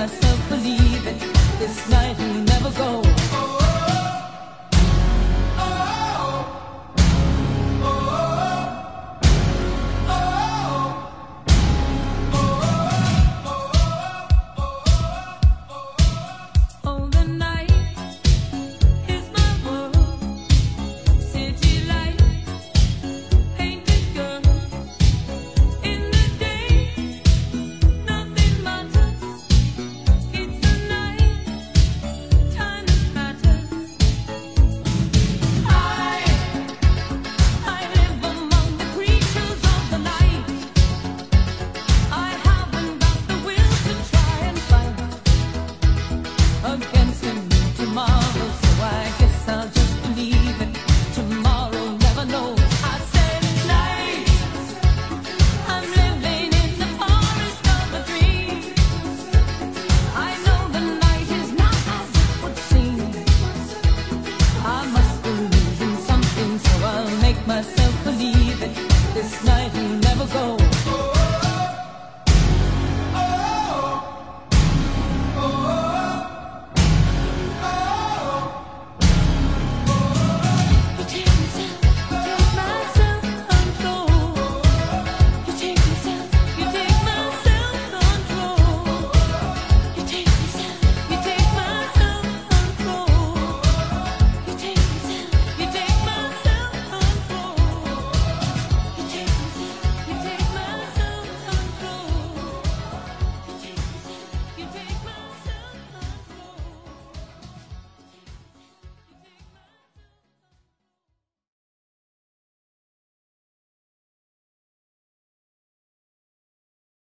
myself believing this night will never go myself believing this night will never go.